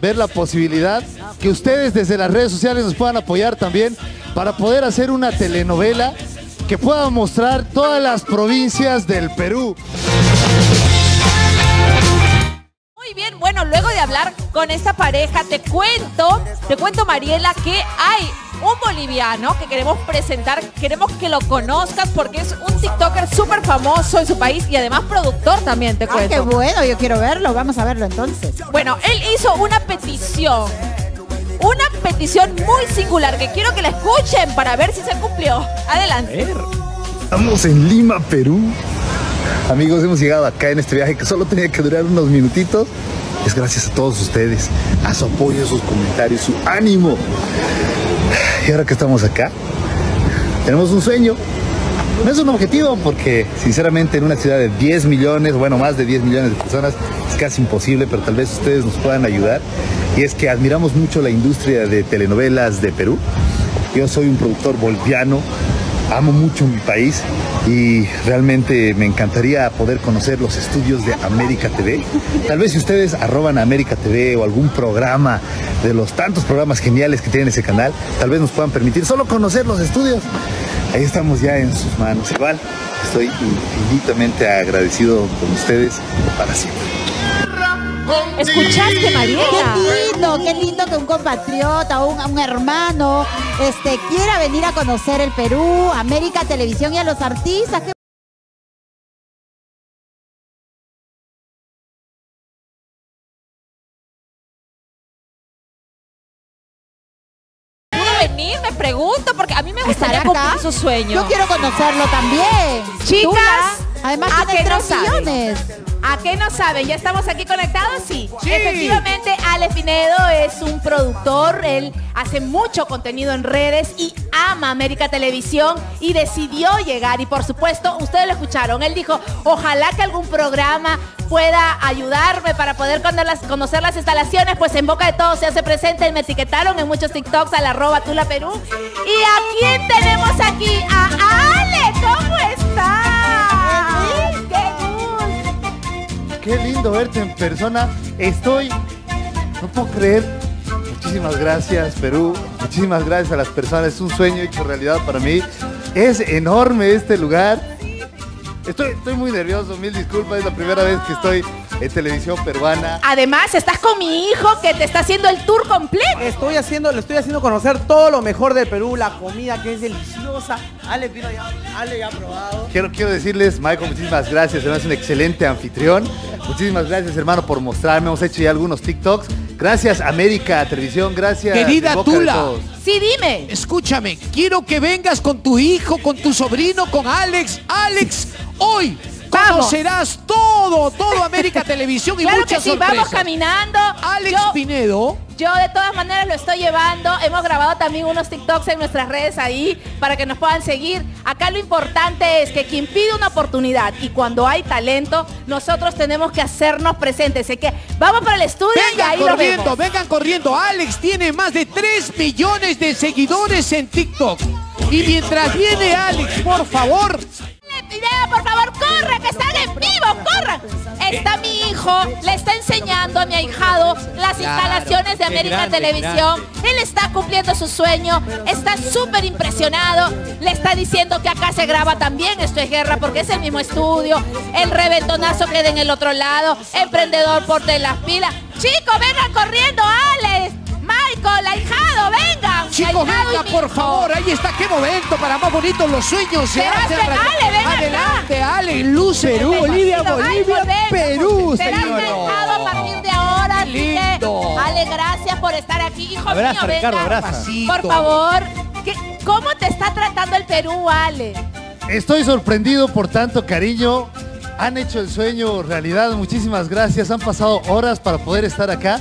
ver la posibilidad que ustedes desde las redes sociales nos puedan apoyar también para poder hacer una telenovela que pueda mostrar todas las provincias del Perú. Hablar con esta pareja, te cuento, te cuento Mariela que hay un boliviano que queremos presentar, queremos que lo conozcas porque es un TikToker súper famoso en su país y además productor también, te Ah, cuento. qué bueno, yo quiero verlo, vamos a verlo entonces. Bueno, él hizo una petición, una petición muy singular que quiero que la escuchen para ver si se cumplió. Adelante. Estamos en Lima, Perú. Amigos, hemos llegado acá en este viaje que solo tenía que durar unos minutitos. Es gracias a todos ustedes, a su apoyo, a sus comentarios, su ánimo. Y ahora que estamos acá, tenemos un sueño. No es un objetivo porque sinceramente en una ciudad de 10 millones, bueno, más de 10 millones de personas, es casi imposible, pero tal vez ustedes nos puedan ayudar. Y es que admiramos mucho la industria de telenovelas de Perú. Yo soy un productor boliviano, amo mucho mi país y realmente me encantaría poder conocer los estudios de América TV. Tal vez si ustedes arroban a América TV o algún programa de los tantos programas geniales que tiene ese canal, tal vez nos puedan permitir solo conocer los estudios. Ahí estamos ya en sus manos. Igual, estoy infinitamente agradecido con ustedes para siempre. ¿Escuchaste, Mariela? Qué lindo, qué lindo que un compatriota, un, un hermano, este, quiera venir a conocer el Perú, América Televisión y a los artistas. Qué ¿Pudo venir? Me pregunto, porque a mí me gustaría cumplir su sueño. Yo quiero conocerlo también. Chicas, además ¿a tiene tres millones. ¿A qué no saben? ¿Ya estamos aquí conectados? Sí. Efectivamente, Ale Pinedo es un productor. Él hace mucho contenido en redes y ama América Televisión y decidió llegar. Y por supuesto, ustedes lo escucharon. Él dijo, ojalá que algún programa pueda ayudarme para poder conocer las, conocer las instalaciones. Pues en boca de todos se hace presente. Me etiquetaron en muchos TikToks al arroba Tula Perú. ¿Y a quién tenemos aquí? A Ale. ¿Cómo estás? Qué lindo verte en persona. Estoy, no puedo creer. Muchísimas gracias, Perú. Muchísimas gracias a las personas. Es un sueño hecho realidad para mí. Es enorme este lugar. Estoy, estoy muy nervioso, mil disculpas. Es la primera vez que estoy en televisión peruana. Además, estás con mi hijo que te está haciendo el tour completo. Estoy haciendo, le estoy haciendo conocer todo lo mejor de Perú, la comida que es deliciosa. Ale Pino ya, Ale ya ha probado. Quiero, quiero decirles, Michael, muchísimas gracias. Además, es un excelente anfitrión. Muchísimas gracias, hermano, por mostrarme. Hemos hecho ya algunos TikToks. Gracias, América Televisión. Gracias. Querida Tula. Sí, dime. Escúchame, quiero que vengas con tu hijo, con tu sobrino, con Alex. Alex, hoy Vamos. conocerás todo, todo América Televisión y Claro que muchas sí, sorpresas. vamos caminando. Alex yo, Pinedo, yo de todas maneras lo estoy llevando. Hemos grabado también unos TikToks en nuestras redes ahí para que nos puedan seguir. Acá lo importante es que quien pide una oportunidad y cuando hay talento, nosotros tenemos que hacernos presentes. Así que vamos para el estudio y ahí lo corriendo, vemos. vengan corriendo. Alex tiene más de 3 millones de seguidores en TikTok. Y mientras viene Alex, por favor, Video, por favor, corran, que están en vivo, corran. Está mi hijo, le está enseñando a mi ahijado las instalaciones de América Televisión. Él está cumpliendo su sueño, está súper impresionado. Le está diciendo que acá se graba también Esto es Guerra porque es el mismo estudio. El reventonazo queda en el otro lado. Emprendedor, porte las pilas. Chicos, vengan corriendo, Ahijado, vengan. chicos, venga, por favor. Ahí está, qué momento para más bonitos los sueños. Se. Ale, ven acá. Adelante, Ale, luce. Perú, Bolivia, Ay, Bolivia, volvemos. Perú, señor. dejado a partir de ahora. lindo. Ale, gracias por estar aquí. Hijo Abraza, mío, Ricardo, venga. abraza. Pasito. Por favor. ¿qué- ¿Cómo te está tratando el Perú, Ale? Estoy sorprendido por tanto cariño. Han hecho el sueño realidad. Muchísimas gracias. Han pasado horas para poder estar acá.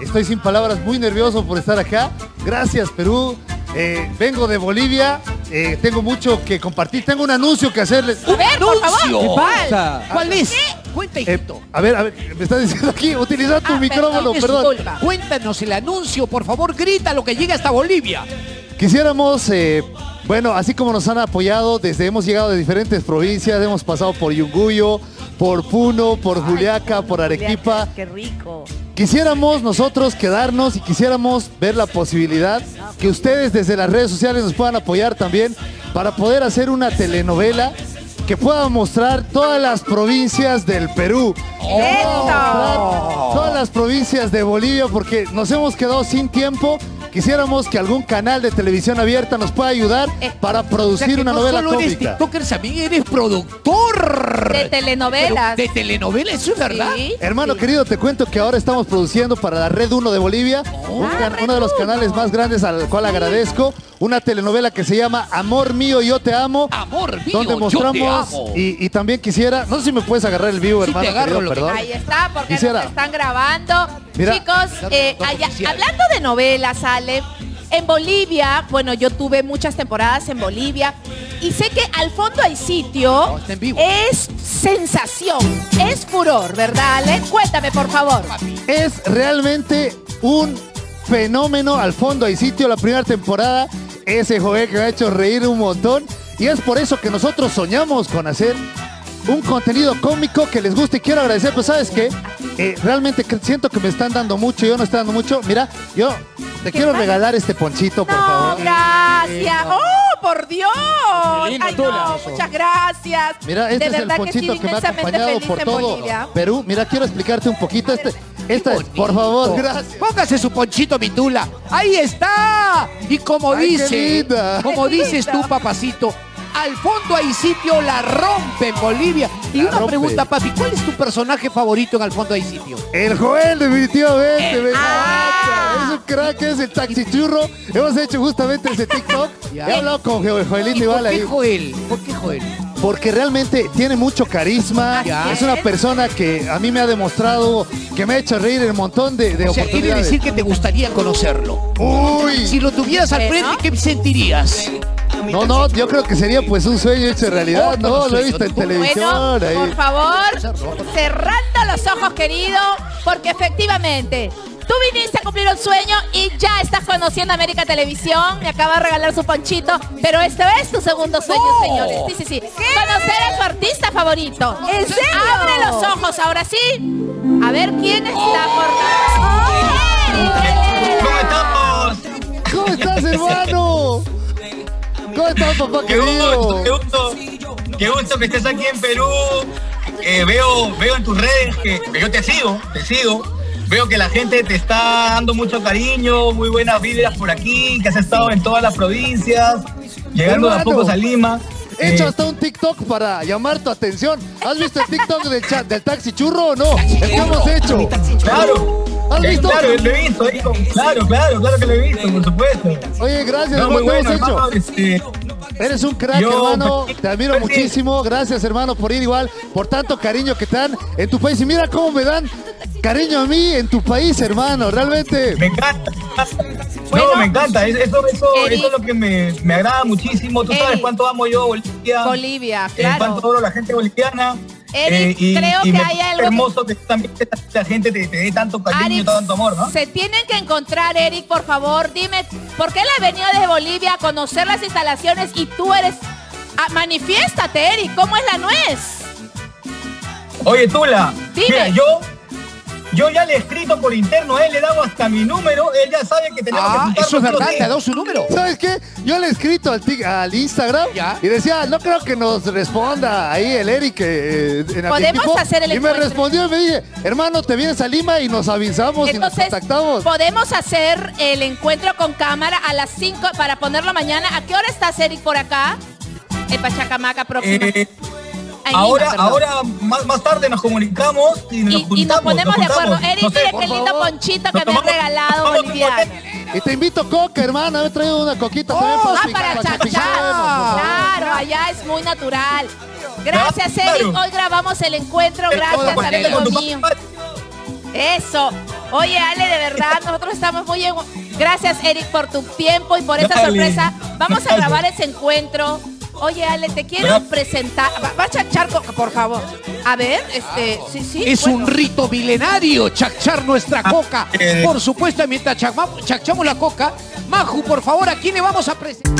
Estoy sin palabras, muy nervioso por estar acá. Gracias, Perú. Eh, vengo de Bolivia. Eh, tengo mucho que compartir. Tengo un anuncio que hacerles. Anuncio. pasa? ¿Cuál es? Cuenta, Eh, a ver, a ver, me está diciendo aquí, utiliza tu Ah, micrófono, perdón. Cuéntanos el anuncio, por favor, grita lo que llega hasta Bolivia. Quisiéramos, eh, bueno, así como nos han apoyado, desde hemos llegado de diferentes provincias, hemos pasado por Yunguyo, por Puno, por Juliaca, por Arequipa. Qué rico. Quisiéramos nosotros quedarnos y quisiéramos ver la posibilidad que ustedes desde las redes sociales nos puedan apoyar también para poder hacer una telenovela que pueda mostrar todas las provincias del Perú. Todas las provincias de Bolivia porque nos hemos quedado sin tiempo. Quisiéramos que algún canal de televisión abierta nos pueda ayudar Eh, para O sea producir que una no novela solo eres cómica. También eres productor. De telenovelas. Pero de telenovelas, ¿eso es verdad? Sí. Hermano querido, te cuento que ahora estamos produciendo para la Red 1 de Bolivia, un Ah, uno de los canales más grandes al cual agradezco, una telenovela que se llama Amor mío, yo te amo, Amor mío, donde yo te mostramos amo. y, y también quisiera, no sé si me puedes agarrar el vivo, Sí, te hermano agarro querido, perdón. Ahí está, porque Quisiera. nos están grabando. Mira. Chicos, eh, allá- hablando de novelas, Ale, en Bolivia, bueno, yo tuve muchas temporadas en Bolivia y sé que al fondo hay sitio. No, está en vivo. Es sensación, es furor, ¿verdad, Ale? Cuéntame, por favor. Es realmente un fenómeno al fondo hay sitio la primera temporada, ese joven que me ha hecho reír un montón y es por eso que nosotros soñamos con hacer un contenido cómico que les guste y quiero agradecer, pues sabes qué, Eh, realmente que- siento que me están dando mucho, yo no estoy dando mucho, mira, yo te quiero pasa? regalar este ponchito, por No, favor. gracias. ¡Oh, por Dios! lindo, Ay, Tula. no, muchas gracias. Mira, este de es el verdad que ponchito sí, que, me ha acompañado feliz por en todo Bolivia. Perú. Mira, quiero explicarte un poquito este, esta es, por favor, gracias. Póngase su ponchito, mi tula. Ahí está. Y como Ay, dice, como dices tú, papacito, al fondo hay sitio, la rompe en Bolivia. Y La una rompe. pregunta, papi, ¿cuál es tu personaje favorito en Al fondo hay sitio? El Joel, definitivamente, me Ah. Es un crack, es el taxi churro. Hemos hecho justamente ese TikTok. Ya. He hablado con Jo- ¿Y Joelito por igual qué ahí. Joel? ¿Por qué Joel? Porque realmente tiene mucho carisma. Ya. Es una persona que a mí me ha demostrado que me ha hecho reír en un montón de, de O sea, quiere oportunidades. decir que te gustaría conocerlo. Uy, Si lo tuvieras al frente, ¿qué sentirías? No, no, yo creo que sería pues un sueño hecho realidad. No, lo he visto en televisión. Bueno, ahí. por favor, cerrando los ojos, querido, porque efectivamente tú viniste a cumplir un sueño y ya estás conociendo América Televisión. Me acaba de regalar su ponchito, pero este es tu segundo sueño, ¡No! señores. Sí, sí, sí. Conocer a tu artista favorito. ¿En serio? Abre los ojos, ahora sí. A ver quién está por. ¿Cómo estamos? ¿Cómo estás, hermano? ¿Cómo estás, papá Qué gusto, qué gusto, qué gusto que estés aquí en Perú. Eh, veo, veo en tus redes que que yo te sigo, te sigo. Veo que la gente te está dando mucho cariño, muy buenas vibras por aquí, que has estado en todas las provincias, llegando de a pocos a Lima. He hecho Eh, hasta un TikTok para llamar tu atención. ¿Has visto el TikTok del, chat, del taxi churro o no? Hemos hecho. claro, ¿Has Eh, visto? claro, lo he visto, ahí con- claro, claro, claro que lo he visto, por supuesto. Oye, gracias, No, hermano, muy bueno, hecho. este, Eres un crack, Yo, hermano. Te admiro muchísimo. Gracias, hermano, por ir igual, por tanto cariño que te dan en tu país. Y mira cómo me dan cariño a mí en tu país, hermano. Realmente. Me encanta. Bueno. no, me encanta. Es- Eso, eso, Eric. eso es lo que me, me agrada muchísimo. Tú sabes cuánto amo yo Bolivia. Bolivia, eh, claro. cuánto adoro a la gente boliviana. Eric, y, creo y que hay algo hermoso que también la gente te, te dé tanto cariño y tanto amor, ¿no? se tienen que encontrar, Eric, por favor. Dime, ¿por qué él ha venido desde Bolivia a conocer las instalaciones y tú eres... Ah, manifiéstate, Eric, ¿cómo es la nuez? Oye, Tula, Dime. mira, yo, yo ya le he escrito por interno, a él le he dado hasta mi número, él ya sabe que tenemos que Ah, juntarnos eso es verdad, te ha dado su número. ¿Sabes qué? Yo le he escrito al, tic- al Instagram Ya. y decía, no creo que nos responda ahí el Eric eh, en Podemos anticipo". hacer el Y me encuentro. respondió y me dije, hermano, te vienes a Lima y nos avisamos y nos Entonces, contactamos. podemos hacer el encuentro con cámara a las 5 para ponerlo mañana. ¿A qué hora estás, Eric, por acá? En Pachacamaca próxima. Eh, Ahora, ahora más, más tarde nos comunicamos y nos Y, juntamos. y nos ponemos de acuerdo. Eric, No sé, por qué lindo favor. ponchito Nos que me ha tomamos- regalado boliviano. Y te invito coca, hermano. Me he traído una coquita también Ah, para, picar, para chachar. Claro, allá es muy natural. Gracias, Claro. Eric. Hoy grabamos el encuentro. Gracias, amigo mío. Eso. Oye, Ale, de verdad, nosotros estamos muy... en- Gracias, Eric, por tu tiempo y por esta Dale. sorpresa. Vamos a grabar ese encuentro. Oye, Ale, te quiero presentar... Va, va a chachar, coca, por favor. A ver, este... Sí, sí. Es bueno. un rito milenario chachar nuestra coca. eh. Por supuesto, mientras chachamos la coca, Maju, por favor, ¿a quién le vamos a presentar?